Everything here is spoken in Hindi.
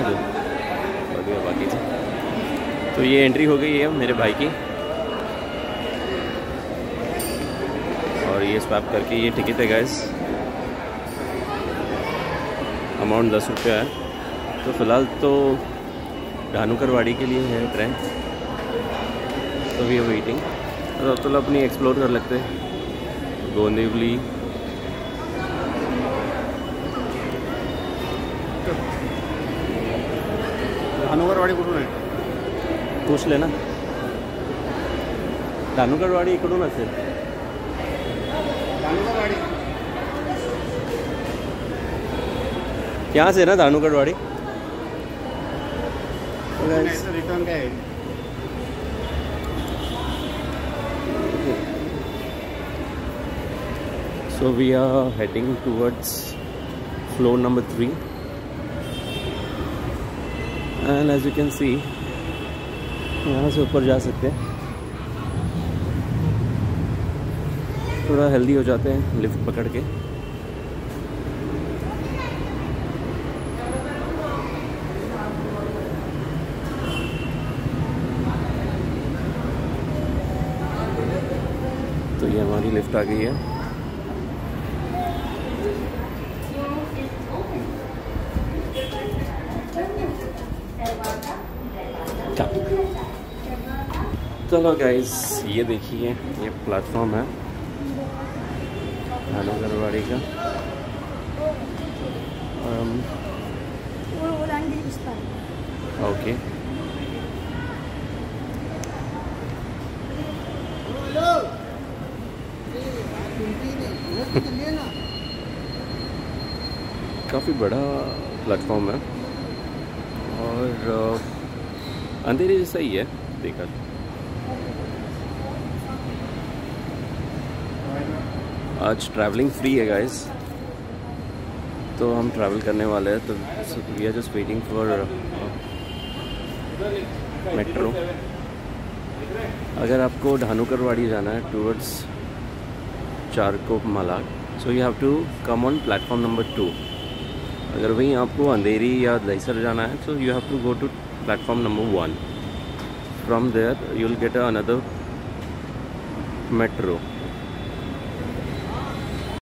ना जो। बढ़िया बाकी से तो ये एंट्री हो गई है मेरे भाई की। और ये स्वैप करके ये टिकट है गैस अमाउंट दस रुपया है। तो फ़िलहाल तो धानुकरवाड़ी के लिए है ट्रेन तो वी आर वेटिंग तो चलो अपनी एक्सप्लोर कर लेते हैं। गोंदेवली धानुगढ़वाड़ी कुछ आहे? पूछ ना? धानुगरवाडी इकडून असेल. यहाँ से ना धानुगढ़वाड़ी रिटर्न का है So we are heading towards floor number 3. And as you can see यहाँ से ऊपर जा सकते हैं। थोड़ा हेल्दी हो जाते हैं लिफ्ट पकड़ के। तो ये हमारी लिफ्ट आ गई है। चलो गाइस ये देखिए ये प्लेटफॉर्म है। धानुगरवाड़ी का। ओके काफ़ी बड़ा प्लेटफॉर्म है। और अ, अंधेरे जैसा ही है, देखा आज ट्रैवलिंग फ्री है गाइस तो हम ट्रैवल करने वाले हैं तो we are just waiting for metro अगर आपको धानुकरवाड़ी जाना है towards Charkop Mala so you have to come on platform number two अगर वहीं आपको अंधेरी या दहीसर जाना है तो you have to go to platform number one from there you will get another metro